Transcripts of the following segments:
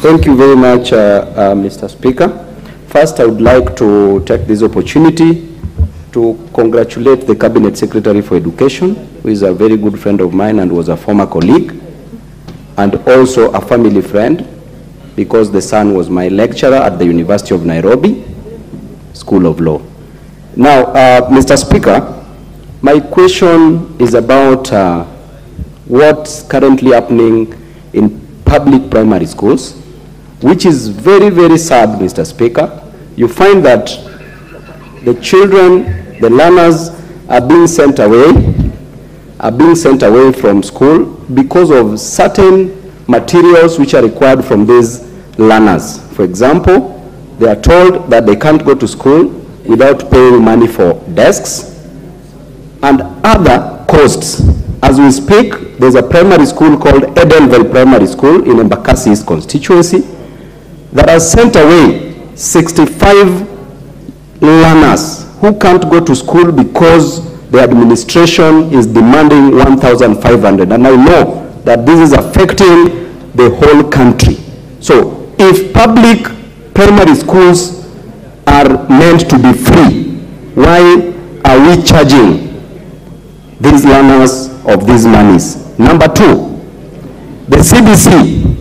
Thank you very much, uh, uh, Mr. Speaker. First, I would like to take this opportunity to congratulate the Cabinet Secretary for Education, who is a very good friend of mine and was a former colleague, and also a family friend, because the son was my lecturer at the University of Nairobi School of Law. Now, uh, Mr. Speaker, my question is about uh, what's currently happening in public primary schools, which is very, very sad, Mr. Speaker. You find that the children, the learners are being sent away, are being sent away from school because of certain materials which are required from these learners. For example, they are told that they can't go to school without paying money for desks, and other costs. As we speak, there's a primary school called Edenville Primary School in Embakasi East constituency that has sent away 65 learners who can't go to school because the administration is demanding 1,500. And I know that this is affecting the whole country. So if public primary schools are meant to be free, why are we charging these learners of these monies. Number two, the CBC,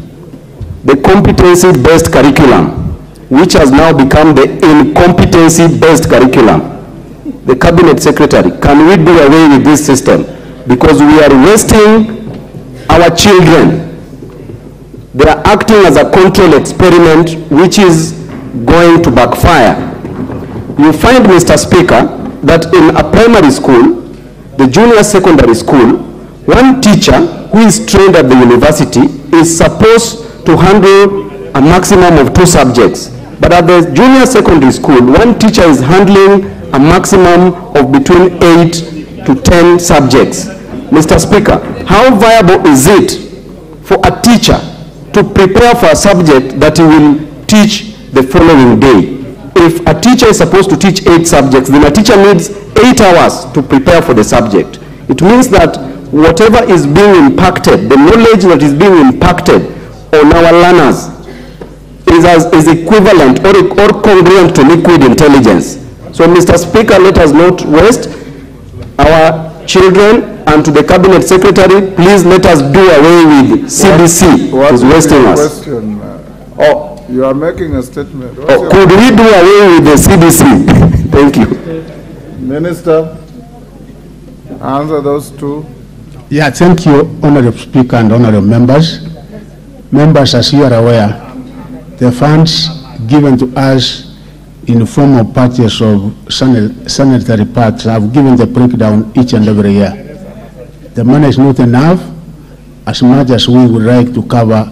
the competency-based curriculum, which has now become the incompetency-based curriculum. The cabinet secretary, can we do away with this system? Because we are wasting our children. They are acting as a control experiment which is going to backfire. You find, Mr. Speaker, that in a primary school, the junior secondary school, one teacher who is trained at the university is supposed to handle a maximum of two subjects. But at the junior secondary school, one teacher is handling a maximum of between eight to 10 subjects. Mr. Speaker, how viable is it for a teacher to prepare for a subject that he will teach the following day? If a teacher is supposed to teach eight subjects, then a teacher needs eight hours to prepare for the subject. It means that whatever is being impacted, the knowledge that is being impacted on our learners is, as, is equivalent or, or congruent to liquid intelligence. So, Mr. Speaker, let us not waste our children and to the cabinet secretary, please let us do away with CBC, What is is wasting us. question? uh, Oh, You are making a statement. Oh, could we do away with the CBC? Thank you. Minister, answer those two. Yeah, thank you, Honorable Speaker and Honorable Members. Members, as you are aware, the funds given to us in form of purchase of sanitary pads, I've given the breakdown each and every year. The money is not enough as much as we would like to cover